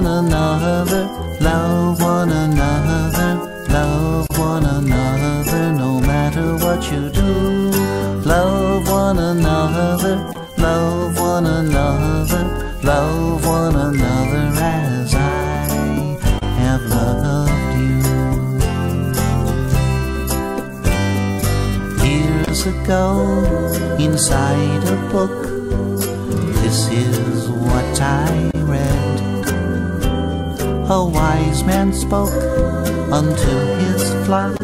one another, love one another, love one another, no matter what you do. Love one another, love one another, love one another as I have loved you. Years ago, inside a book, this is what I read. A wise man spoke unto his flock,